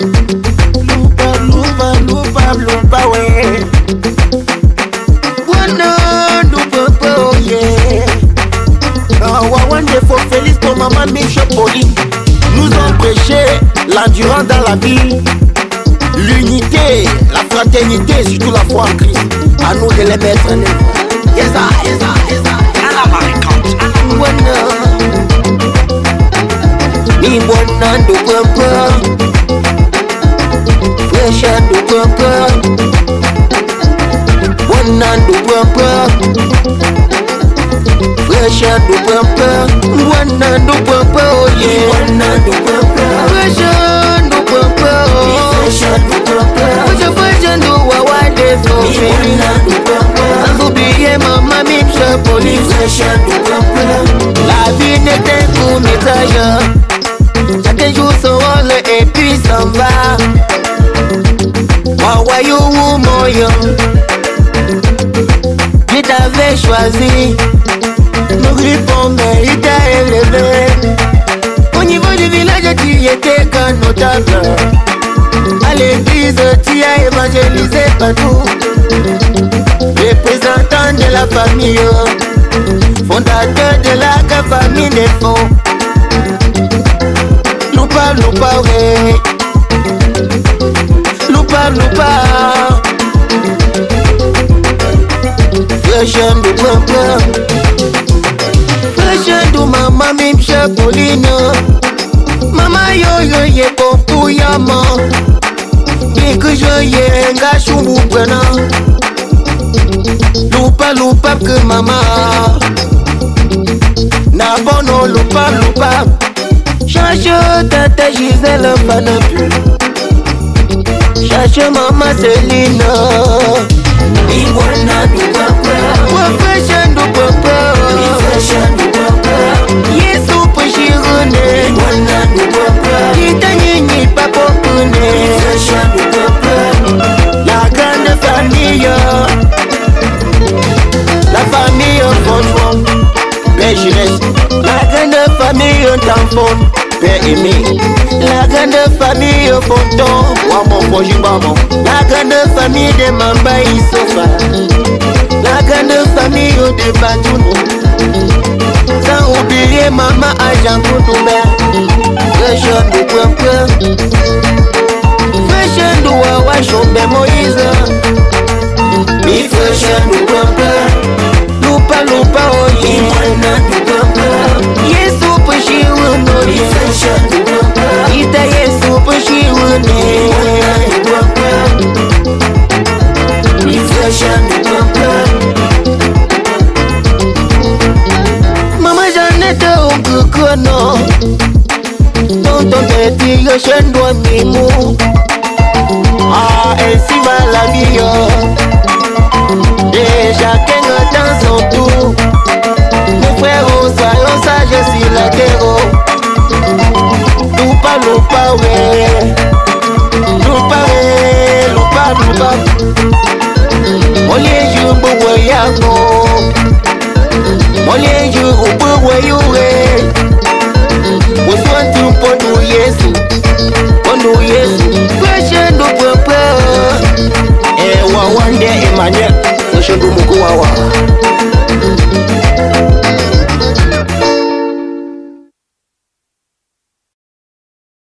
Lupa, Nous l'endurance dans la vie L'unité, la fraternité, surtout la foi en Christ À nous de les mettre en la wana ndupapa Fresha ndupapa Wana ndupapa Fresha ndupapa Wana ndupapa oye Wana ndupapa Fresha ndupapa Fresha ndupapa Fresha fresha nduwa wadefo Wana ndupapa Anzubiye mama mimsha poli Fresha ndupapa La vie n'était qu'un métrage Chaque jour son rôle et puis s'en va Dieu t'avait choisi. N'oublie pas mais il t'a élevé Au niveau du village tu étais qu'un notable. À l'église tu as évangélisé partout. Représentant de la famille Fondateur de la famille des fonds. Lupa lupa we Lupa lupa Fashion du papa Fashion du mama mimsha polino Mama yo yo ye popu yama Diku yo ye nga shumbu bwana. Lupa lupa que mama. Na bono lupa lupa. Cherche tata Gisèle Fanapu Cherche maman Céline Iwana du papa Wafasha du papa. Wafasha du papa Yesu pashirune Iwana du papa Kita nyinyi papo kune. Wafasha du papa La grande famille. La famille franchement Père Jeunesse La grande famille Tampon Père aimé La grande famille au fondant, moi mon projet maman. La grande famille des mamba et sofa. La grande famille au débat. Sans oublier maman à Jean Koutoumé. Fashion du peuple. Fashion du Wawa Chombe Moïse. Mi fashion du. Okukono Tonton Betty Yoshendwa Mimu Ah, eh, eh, ainsi va la vie oh. Et chacun dans son tour Mes frères, soyons je sur la lupa we, lupa loupa, ouais lupa, ouais Loupa, loupa Molie jumbo, ouais, yako Molie jumbo, ouais, yure Uswantu Yesu Pondu Yesu. Fashion do papa Ewa wande Emmanuel. Fashion do mukuwawa